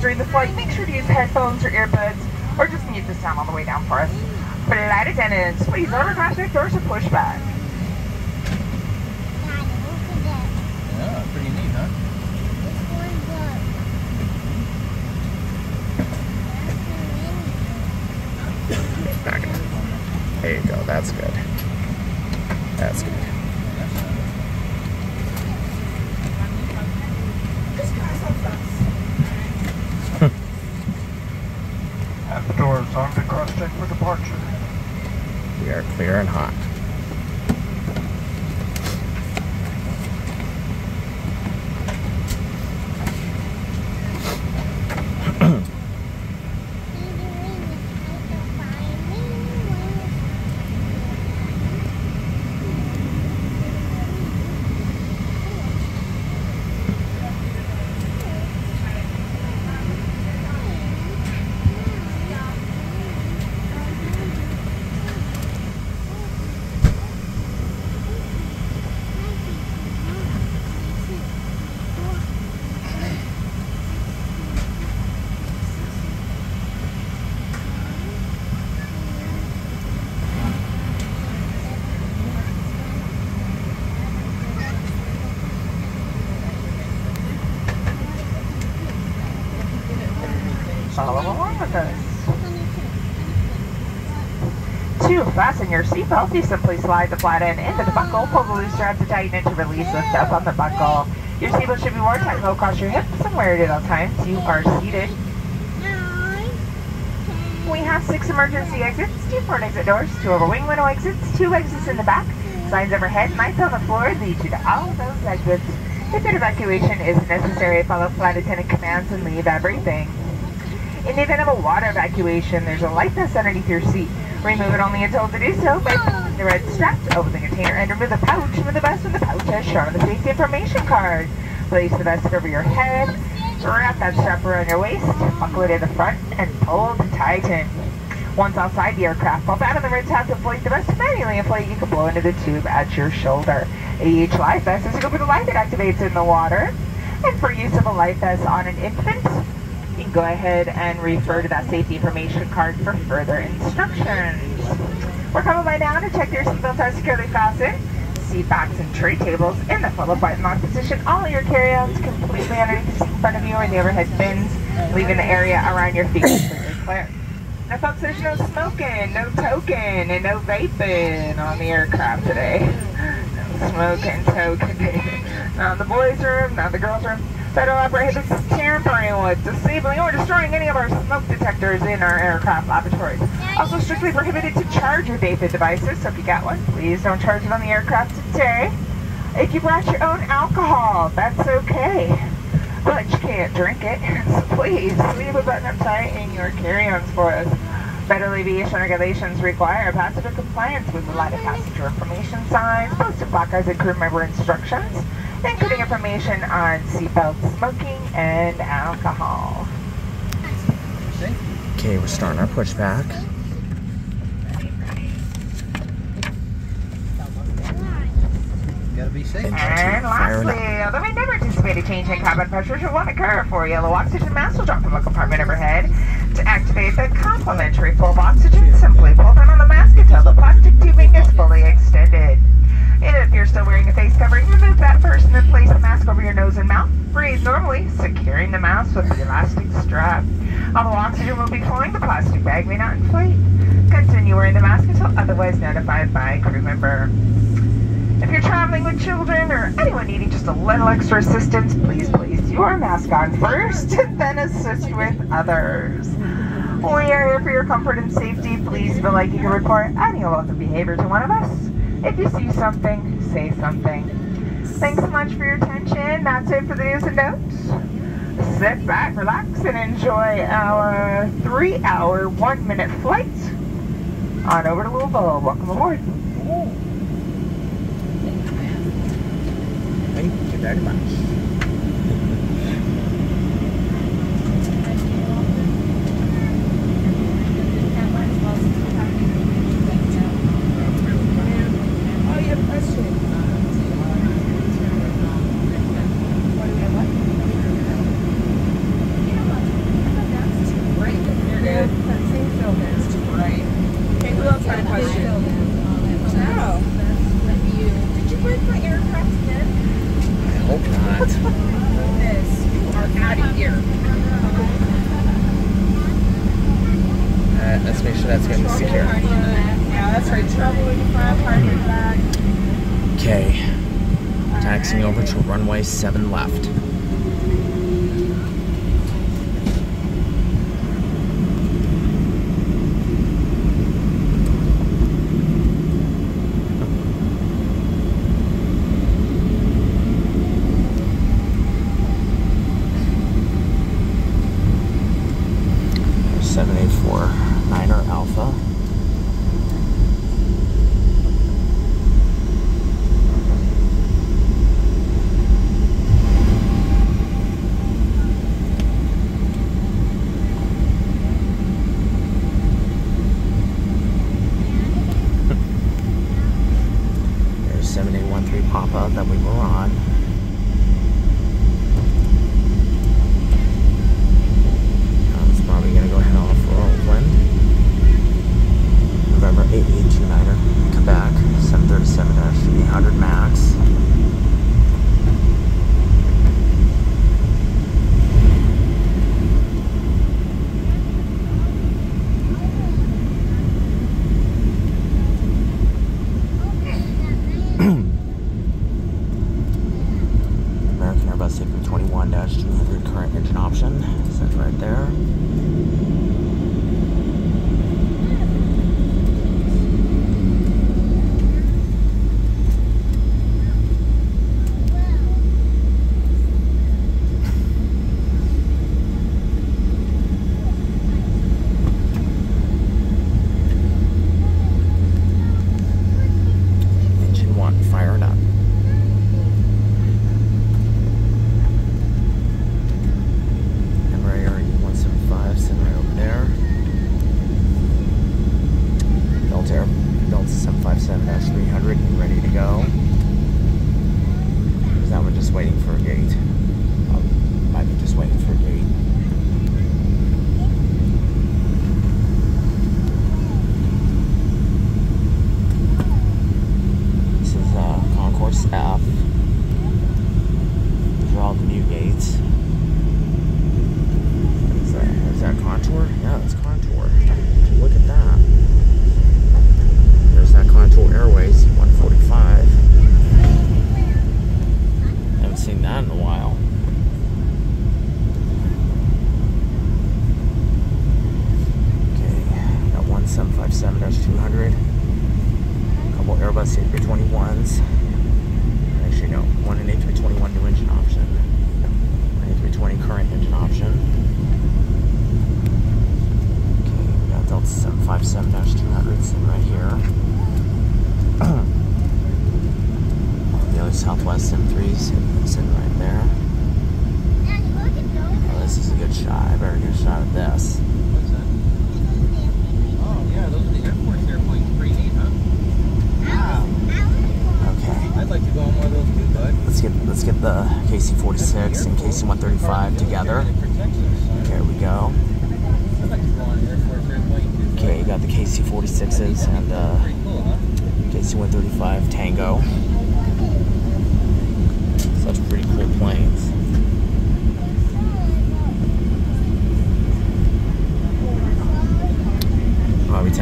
during the flight, make sure to use headphones or earbuds, or just mute the sound on the way down for us. Flight attendants, please lower plastic doors or push back. Yeah, pretty neat, huh? There you go. That's good. That's good. Have the doors on cross-check for departure. We are clear and hot. Follow along with us. To fasten your seatbelt, you simply slide the flat end into the buckle, pull the loose strap to tighten it to release the up on the buckle. Your seatbelt should be worn tight across your hips and wear it at all times. You are seated. We have six emergency exits, two front exit doors, two over wing window exits, two exits in the back. Signs overhead, lights on the floor lead you to all those exits. If an evacuation is necessary, follow flight attendant commands and leave everything. In the event of a water evacuation, there's a life vest underneath your seat. Remove it only until to do so by pulling the red strap to open the container and remove the pouch with the vest in the pouch as shown on the safety information card. Place the vest over your head, wrap that strap around your waist, buckle it in the front, and pull to tighten. Once outside the aircraft, while out on the red tab to inflate the vest manually inflate, you can blow into the tube at your shoulder. Each life vest is equipped with a light that activates in the water. And for use of a life vest on an infant, can go ahead and refer to that safety information card for further instructions. We're coming by now to check your seatbelts are securely fastened. Seat backs and tray tables in the full button lock position. All your carry-ons completely underneath the seat in front of you or in the overhead bins, leaving the area around your feet completely clear. Now folks, there's no smoking, no toking, and no vaping on the aircraft today. No smoking, toking. Not in the boys' room, not in the girls' room. Federal prohibits tampering with, disabling, or destroying any of our smoke detectors in our aircraft laboratories. Also strictly prohibited to charge your vaping devices, so if you got one, please don't charge it on the aircraft today. If you brought your own alcohol, that's okay. But you can't drink it, so please leave a button up tight in your carry-ons for us. Federal aviation regulations require passenger compliance with the lighted passenger information signs, posted placards, and crew member instructions, including information on seatbelts, smoking, and alcohol. Okay, we're starting our pushback. Gotta be safe. And And fire it lastly, although we never anticipate a change in cabin pressure should one occur, four yellow oxygen masks will drop from a compartment overhead. To activate the complimentary full of oxygen, simply pull down on the mask until the plastic tubing is fully extended. And if you're still wearing a face covering, remove that first and then place the mask over your nose and mouth. Breathe normally, securing the mask with the elastic strap. Although oxygen will be flowing, the plastic bag may not inflate. Continue wearing the mask until otherwise notified by a crew member. If you're traveling with children or anyone needing just a little extra assistance, please place your mask on first, and then assist with others. We are here for your comfort and safety. Please feel like you can report any unwelcome behavior to one of us. If you see something, say something. Thanks so much for your attention. That's it for the news and notes. Sit back, relax, and enjoy our three-hour, one-minute flight on over to Louisville. Welcome aboard. Thank you very much. Cover to runway 7 left. boat that we were on.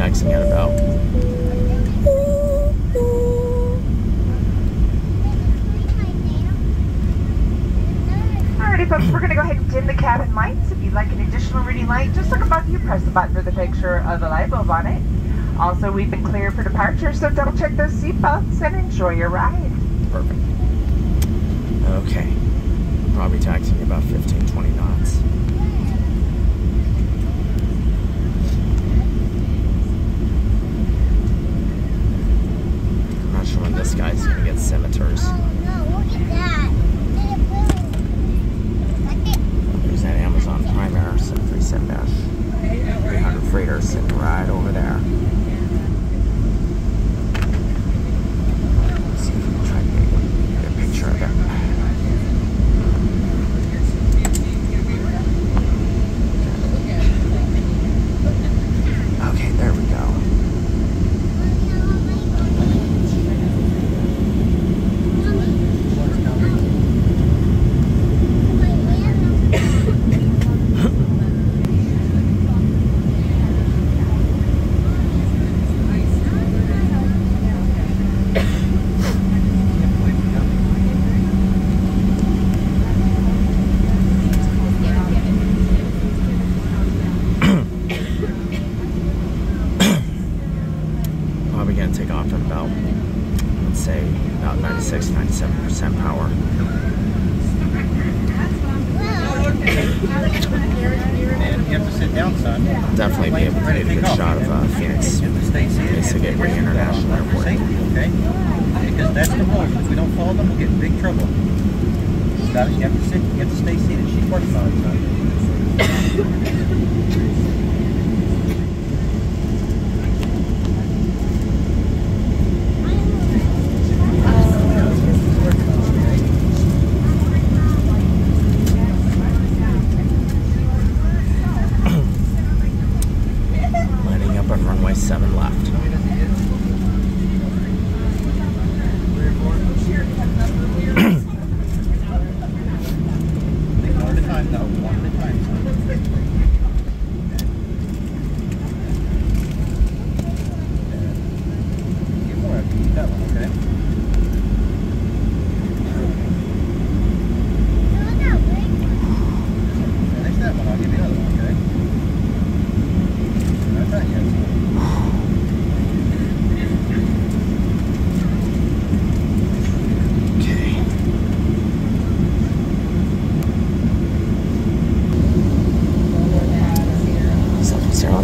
maxing out about. folks, we're going to go ahead and dim the cabin lights. If you'd like an additional reading light, just look above you, press the button for the picture of the light bulb on it. Also, we've been clear for departure, so double check those seatbelts and enjoy your ride. Perfect. Okay. Probably taxiing about 15, 20 knots. this guy's gonna get cemeteries. Oh, There's that Amazon Prime Air 737-300 freighter sitting right over there.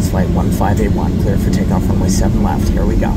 Flight 1581, clear for takeoff runway 7 left. Here we go.